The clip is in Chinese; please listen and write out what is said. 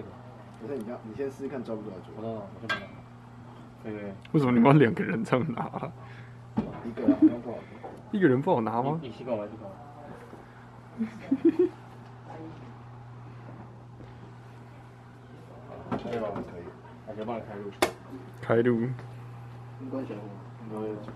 这个。不是你要，你先试试看抓不抓住。哦，我先了。对。为什么你们两个人这样拿？一个人不好。一个人不好拿吗？你习惯了，习惯了。可以吧？可以，那就帮你开路。开路。你关小火，你关小。